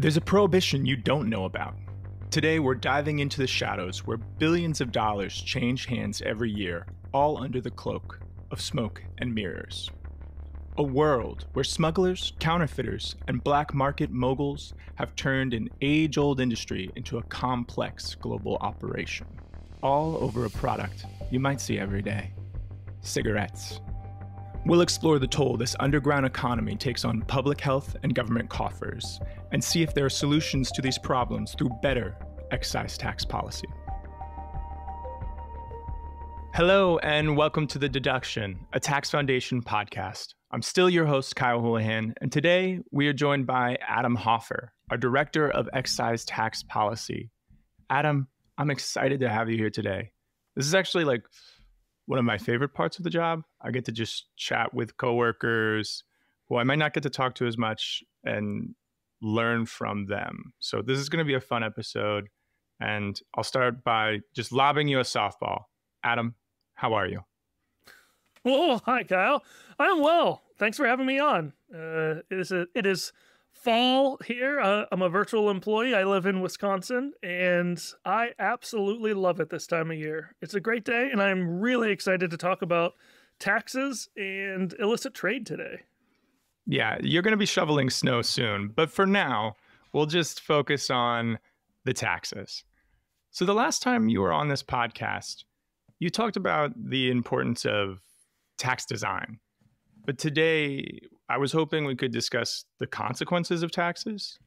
There's a prohibition you don't know about. Today, we're diving into the shadows where billions of dollars change hands every year, all under the cloak of smoke and mirrors. A world where smugglers, counterfeiters, and black market moguls have turned an age old industry into a complex global operation, all over a product you might see every day cigarettes. We'll explore the toll this underground economy takes on public health and government coffers, and see if there are solutions to these problems through better excise tax policy. Hello, and welcome to The Deduction, a Tax Foundation podcast. I'm still your host, Kyle Hulehan, and today we are joined by Adam Hoffer, our Director of Excise Tax Policy. Adam, I'm excited to have you here today. This is actually like one of my favorite parts of the job. I get to just chat with coworkers who I might not get to talk to as much and learn from them. So this is going to be a fun episode. And I'll start by just lobbing you a softball. Adam, how are you? Oh, hi, Kyle. I'm well. Thanks for having me on. Uh, it is a, it is fall here. Uh, I'm a virtual employee. I live in Wisconsin, and I absolutely love it this time of year. It's a great day, and I'm really excited to talk about taxes and illicit trade today. Yeah, you're going to be shoveling snow soon, but for now, we'll just focus on the taxes. So, the last time you were on this podcast, you talked about the importance of tax design. But today, I was hoping we could discuss the consequences of taxes,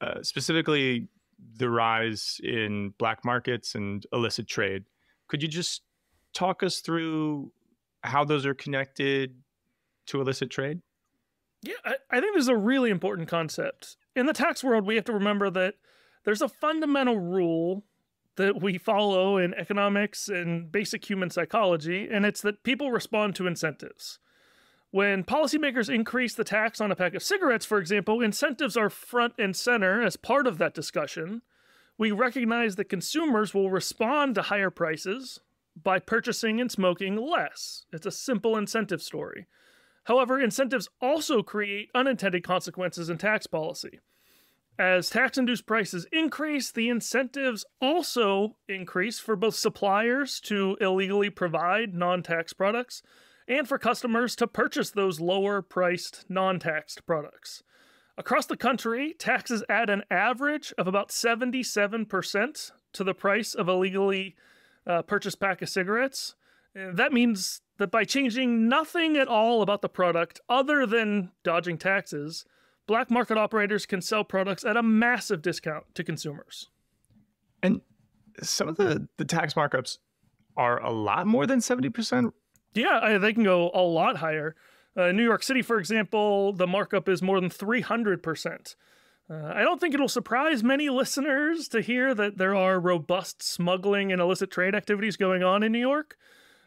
uh, specifically the rise in black markets and illicit trade. Could you just talk us through how those are connected to illicit trade? Yeah, I, I think this is a really important concept. In the tax world, we have to remember that there's a fundamental rule that we follow in economics and basic human psychology, and it's that people respond to incentives. When policymakers increase the tax on a pack of cigarettes, for example, incentives are front and center as part of that discussion. We recognize that consumers will respond to higher prices by purchasing and smoking less. It's a simple incentive story. However, incentives also create unintended consequences in tax policy. As tax induced prices increase, the incentives also increase for both suppliers to illegally provide non tax products and for customers to purchase those lower priced non taxed products. Across the country, taxes add an average of about 77% to the price of a legally uh, purchased pack of cigarettes. That means that by changing nothing at all about the product other than dodging taxes, black market operators can sell products at a massive discount to consumers. And some of the, the tax markups are a lot more than 70%, yeah, I, they can go a lot higher. Uh, New York City, for example, the markup is more than 300%. Uh, I don't think it'll surprise many listeners to hear that there are robust smuggling and illicit trade activities going on in New York.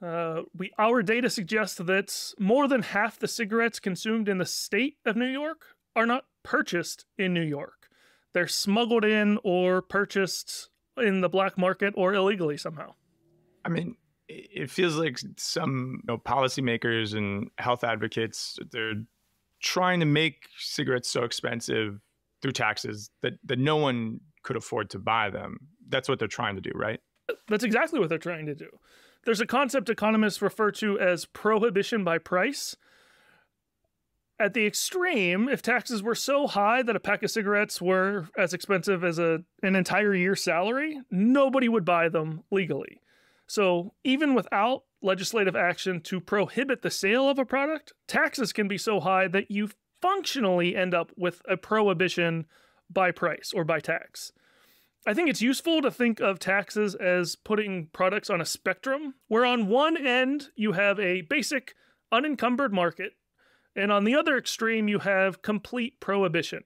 Uh, we our data suggests that more than half the cigarettes consumed in the state of New York are not purchased in New York. They're smuggled in or purchased in the black market or illegally somehow. I mean, it feels like some you know, policymakers and health advocates they're trying to make cigarettes so expensive through taxes that, that no one could afford to buy them. That's what they're trying to do, right? That's exactly what they're trying to do. There's a concept economists refer to as prohibition by price. At the extreme, if taxes were so high that a pack of cigarettes were as expensive as a, an entire year's salary, nobody would buy them legally. So, even without legislative action to prohibit the sale of a product, taxes can be so high that you functionally end up with a prohibition by price or by tax. I think it's useful to think of taxes as putting products on a spectrum, where on one end you have a basic, unencumbered market, and on the other extreme you have complete prohibition.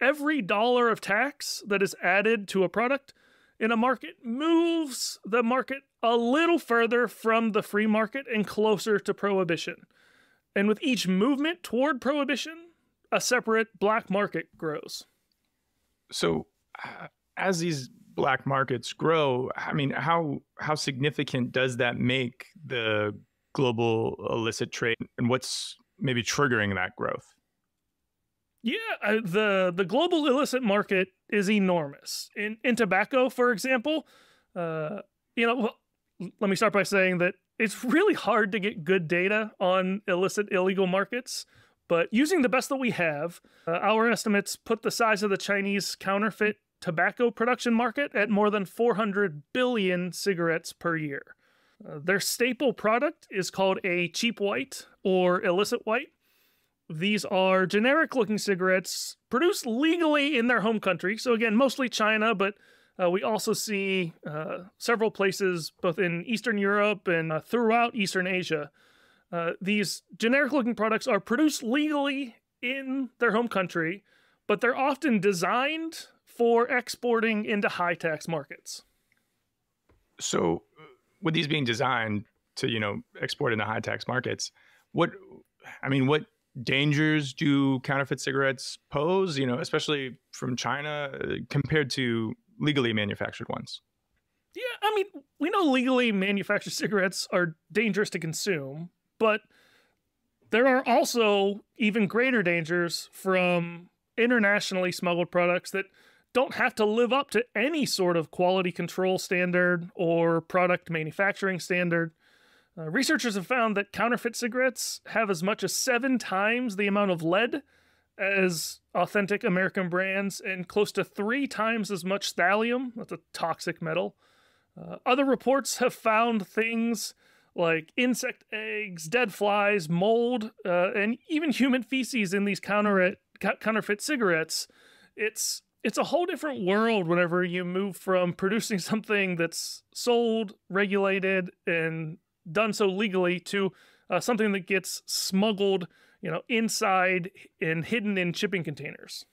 Every dollar of tax that is added to a product in a market moves the market a little further from the free market and closer to prohibition. And with each movement toward prohibition, a separate black market grows. So, uh, as these black markets grow, I mean, how how significant does that make the global illicit trade, and what's maybe triggering that growth? Yeah, uh, the the global illicit market is enormous. In in tobacco, for example, uh, you know, let me start by saying that it's really hard to get good data on illicit illegal markets. But using the best that we have, uh, our estimates put the size of the Chinese counterfeit tobacco production market at more than 400 billion cigarettes per year. Uh, their staple product is called a cheap white or illicit white. These are generic looking cigarettes produced legally in their home country. So, again, mostly China, but uh, we also see uh, several places, both in Eastern Europe and uh, throughout Eastern Asia. Uh, these generic looking products are produced legally in their home country, but they're often designed for exporting into high tax markets. So, with these being designed to, you know, export into high tax markets, what, I mean, what dangers do counterfeit cigarettes pose, you know, especially from China uh, compared to legally manufactured ones? Yeah, I mean, we know legally manufactured cigarettes are dangerous to consume, but there are also even greater dangers from internationally smuggled products that don't have to live up to any sort of quality control standard or product manufacturing standard. Uh, researchers have found that counterfeit cigarettes have as much as seven times the amount of lead as authentic American brands and close to three times as much thallium. That's a toxic metal. Uh, other reports have found things like insect eggs, dead flies, mold, uh, and even human feces in these counterfeit counterfeit cigarettes. It's it's a whole different world whenever you move from producing something that's sold, regulated, and done so legally to uh, something that gets smuggled, you know, inside and hidden in shipping containers.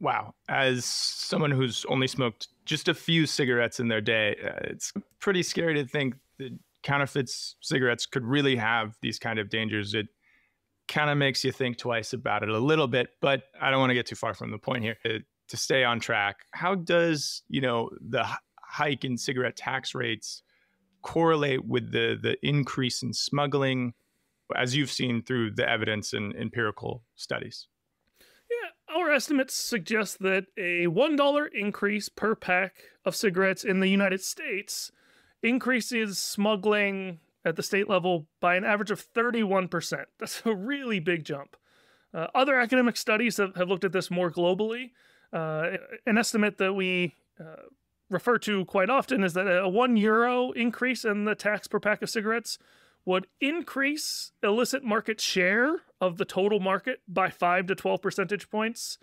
Wow. As someone who's only smoked just a few cigarettes in their day, uh, it's pretty scary to think that counterfeits cigarettes could really have these kind of dangers. It kind of makes you think twice about it a little bit, but I don't want to get too far from the point here. It, to stay on track, how does, you know, the hike in cigarette tax rates correlate with the the increase in smuggling as you've seen through the evidence and empirical studies? Yeah, our estimates suggest that a $1 increase per pack of cigarettes in the United States increases smuggling at the state level by an average of 31%. That's a really big jump. Uh, other academic studies have, have looked at this more globally. Uh, an estimate that we uh, refer to quite often is that a one euro increase in the tax per pack of cigarettes would increase illicit market share of the total market by 5 to 12 percentage points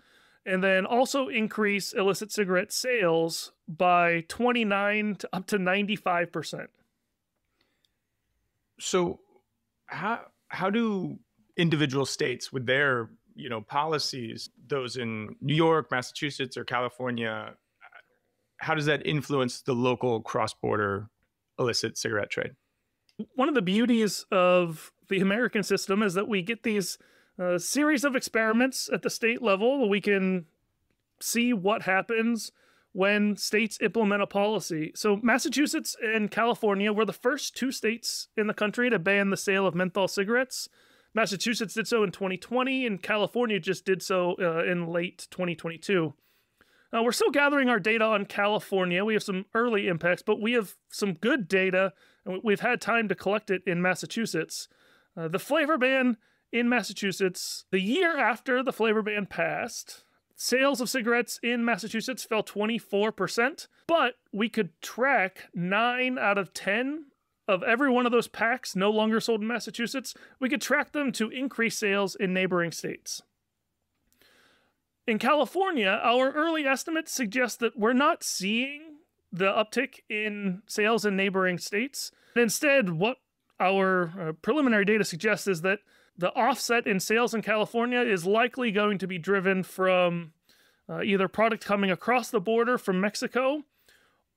and then also increase illicit cigarette sales by 29 to up to 95%. So how how do individual states with their, you know, policies, those in New York, Massachusetts or California, how does that influence the local cross-border illicit cigarette trade? One of the beauties of the American system is that we get these uh, series of experiments at the state level. Where we can see what happens when states implement a policy. So, Massachusetts and California were the first two states in the country to ban the sale of menthol cigarettes. Massachusetts did so in 2020, and California just did so uh, in late 2022. Uh, we're still gathering our data on California. We have some early impacts, but we have some good data, and we've had time to collect it in Massachusetts. Uh, the flavor ban in Massachusetts, the year after the flavor ban passed, sales of cigarettes in Massachusetts fell 24%, but we could track 9 out of 10 of every one of those packs no longer sold in Massachusetts. We could track them to increase sales in neighboring states. In California, our early estimates suggest that we're not seeing the uptick in sales in neighboring states. Instead, what our uh, preliminary data suggests is that the offset in sales in California is likely going to be driven from uh, either product coming across the border from Mexico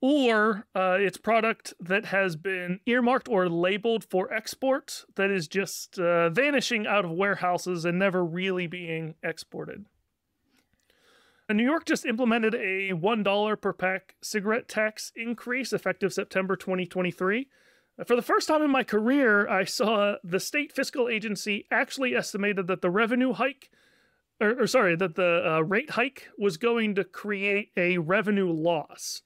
or uh, it's product that has been earmarked or labeled for export that is just uh, vanishing out of warehouses and never really being exported. New York just implemented a $1 per pack cigarette tax increase effective September 2023. For the first time in my career, I saw the state fiscal agency actually estimated that the revenue hike or, or sorry, that the uh, rate hike was going to create a revenue loss.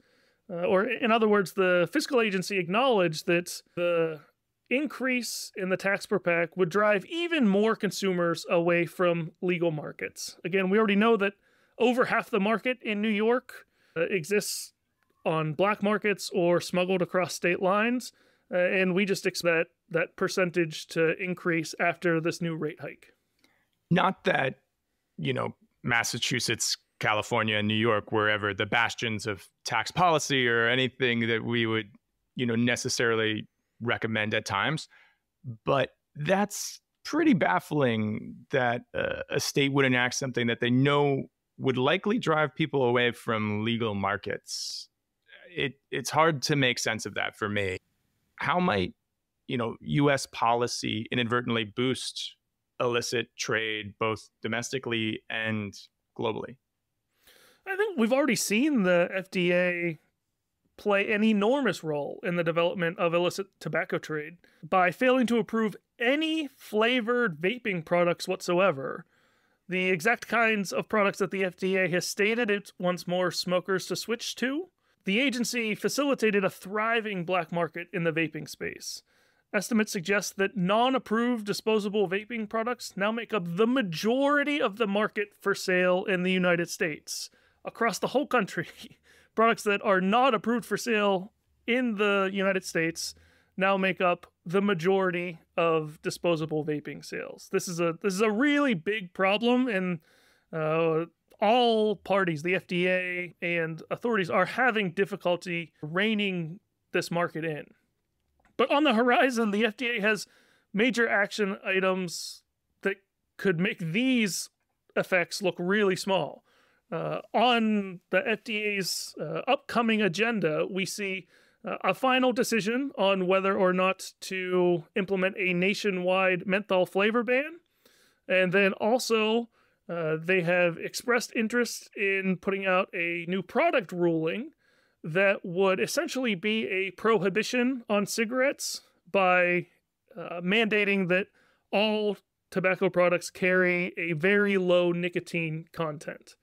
Uh, or, in other words, the fiscal agency acknowledged that the increase in the tax per pack would drive even more consumers away from legal markets. Again, we already know that over half the market in New York uh, exists on black markets or smuggled across state lines, uh, and we just expect that, percentage to increase after this new rate hike. Not that, you know, Massachusetts, California, and New York, wherever the bastions of tax policy or anything that we would, you know, necessarily recommend at times. But that's pretty baffling that uh, a state would enact something that they know would likely drive people away from legal markets. It it's hard to make sense of that for me. How might you know U.S. policy inadvertently boost illicit trade both domestically and globally? I think we've already seen the FDA play an enormous role in the development of illicit tobacco trade by failing to approve any flavored vaping products whatsoever. The exact kinds of products that the FDA has stated it wants more smokers to switch to. The agency facilitated a thriving black market in the vaping space. Estimates suggest that non approved disposable vaping products now make up the majority of the market for sale in the United States. Across the whole country, products that are not approved for sale in the United States now make up the majority of disposable vaping sales. This is a this is a really big problem, and uh, all parties, the FDA and authorities, are having difficulty reining this market in. But on the horizon, the FDA has major action items that could make these effects look really small. Uh, on the FDA's uh, upcoming agenda, we see a final decision on whether or not to implement a nationwide menthol flavor ban. And then also, uh, they have expressed interest in putting out a new product ruling that would essentially be a prohibition on cigarettes by uh, mandating that all tobacco products carry a very low nicotine content.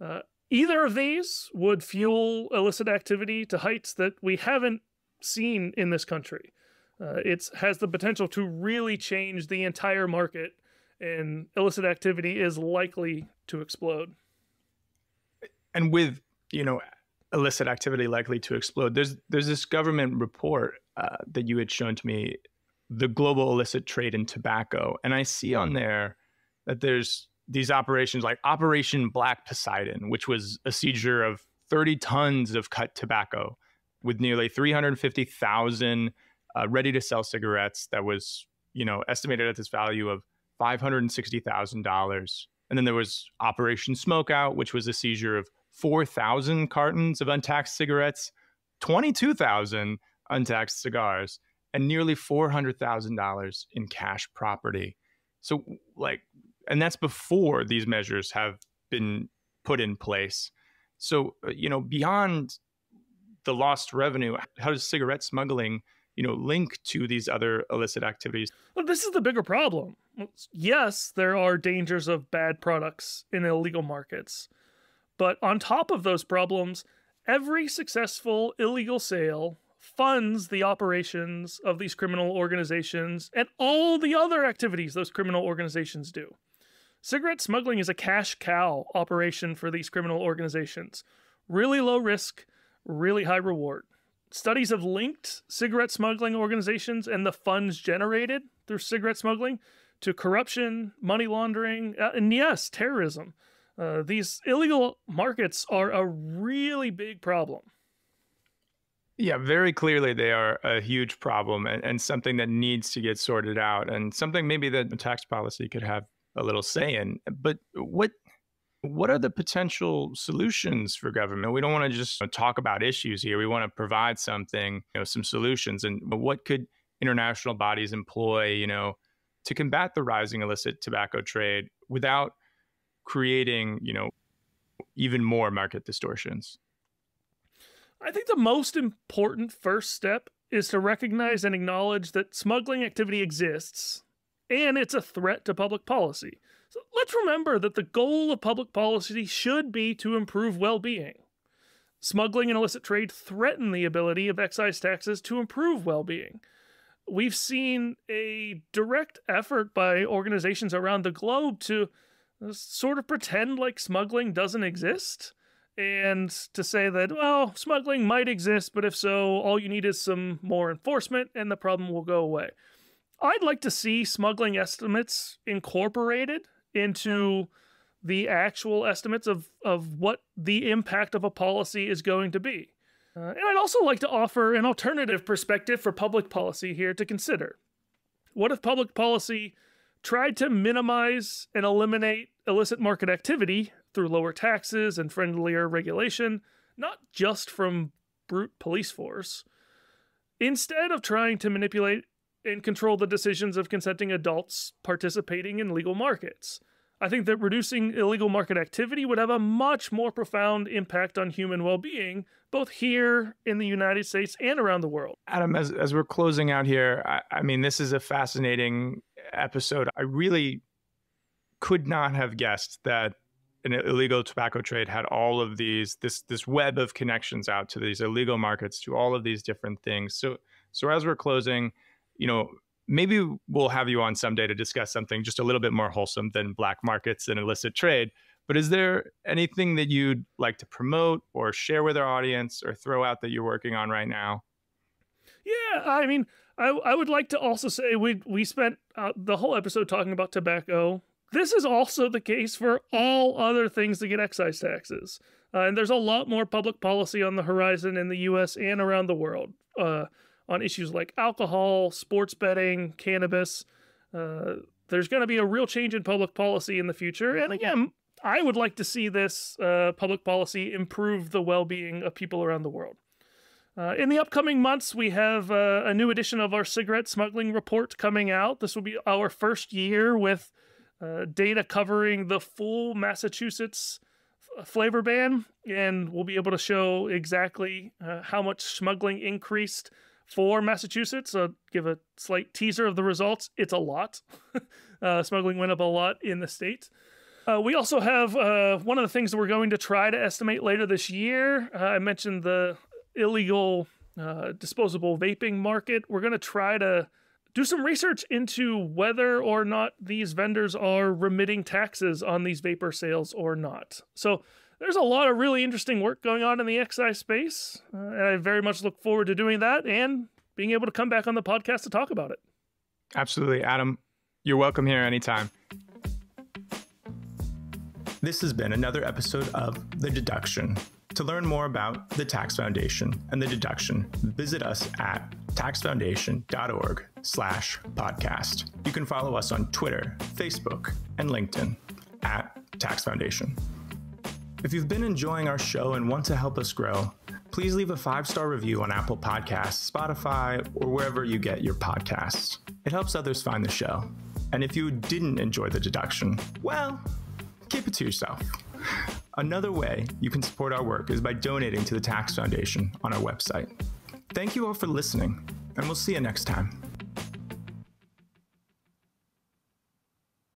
Uh, either of these would fuel illicit activity to heights that we haven't seen in this country. Uh, it has the potential to really change the entire market, and illicit activity is likely to explode. And with you know illicit activity likely to explode, there's there's this government report uh, that you had shown to me, the global illicit trade in tobacco, and I see on there that there's these operations like Operation Black Poseidon, which was a seizure of 30 tons of cut tobacco with nearly 350,000 uh, ready to sell cigarettes that was, you know, estimated at this value of $560,000. And then there was Operation Smokeout, which was a seizure of 4,000 cartons of untaxed cigarettes, 22,000 untaxed cigars, and nearly $400,000 in cash property. So, like, and that's before these measures have been put in place. So, uh, you know, beyond the lost revenue, how does cigarette smuggling, you know, link to these other illicit activities? Well, this is the bigger problem. Yes, there are dangers of bad products in illegal markets. But on top of those problems, every successful illegal sale funds the operations of these criminal organizations and all the other activities those criminal organizations do. Cigarette smuggling is a cash cow operation for these criminal organizations. Really low risk, really high reward. Studies have linked cigarette smuggling organizations and the funds generated through cigarette smuggling to corruption, money laundering, uh, and yes, terrorism. Uh, these illegal markets are a really big problem. Yeah, very clearly they are a huge problem and, and something that needs to get sorted out, and something maybe that tax policy could have a little say in. But what what are the potential solutions for government? We don't want to just talk about issues here. We want to provide something, you know, some solutions. And what could international bodies employ, you know, to combat the rising illicit tobacco trade without creating, you know, even more market distortions? I think the most important first step is to recognize and acknowledge that smuggling activity exists and it's a threat to public policy. So let's remember that the goal of public policy should be to improve well being. Smuggling and illicit trade threaten the ability of excise taxes to improve well being. We've seen a direct effort by organizations around the globe to uh, sort of pretend like smuggling doesn't exist and to say that, well, smuggling might exist, but if so, all you need is some more enforcement and the problem will go away. I'd like to see smuggling estimates incorporated into the actual estimates of, of what the impact of a policy is going to be. Uh, and I'd also like to offer an alternative perspective for public policy here to consider. What if public policy tried to minimize and eliminate illicit market activity through lower taxes and friendlier regulation, not just from brute police force, instead of trying to manipulate and control the decisions of consenting adults participating in legal markets. I think that reducing illegal market activity would have a much more profound impact on human well being, both here in the United States and around the world. Adam, as, as we're closing out here, I, I mean, this is a fascinating episode. I really could not have guessed that an illegal tobacco trade had all of these this this web of connections out to these illegal markets to all of these different things so so as we're closing you know maybe we'll have you on someday to discuss something just a little bit more wholesome than black markets and illicit trade. But is there anything that you'd like to promote or share with our audience or throw out that you're working on right now? Yeah, I mean, I, I would like to also say we we spent uh, the whole episode talking about tobacco. This is also the case for all other things that get excise taxes. Uh, and there's a lot more public policy on the horizon in the US and around the world. Uh, on issues like alcohol, sports betting, cannabis. Uh, there's going to be a real change in public policy in the future. And again, I would like to see this uh, public policy improve the well being of people around the world. Uh, in the upcoming months, we have uh, a new edition of our cigarette smuggling report coming out. This will be our first year with uh, data covering the full Massachusetts flavor ban, and we'll be able to show exactly uh, how much smuggling increased for Massachusetts. So give a slight teaser of the results. It's a lot. uh, smuggling went up a lot in the state. Uh, we also have uh, one of the things that we're going to try to estimate later this year. Uh, I mentioned the illegal uh, disposable vaping market. We're going to try to do some research into whether or not these vendors are remitting taxes on these vapor sales or not. So there's a lot of really interesting work going on in the excise space, uh, and I very much look forward to doing that and being able to come back on the podcast to talk about it. Absolutely, Adam. You're welcome here anytime. This has been another episode of The Deduction. To learn more about the Tax Foundation and the deduction, visit us at taxfoundation.org slash podcast. You can follow us on Twitter, Facebook, and LinkedIn at Tax Foundation. If you've been enjoying our show and want to help us grow, please leave a five star review on Apple Podcasts, Spotify, or wherever you get your podcasts. It helps others find the show. And if you didn't enjoy the deduction, well, keep it to yourself. Another way you can support our work is by donating to the Tax Foundation on our website. Thank you all for listening, and we'll see you next time.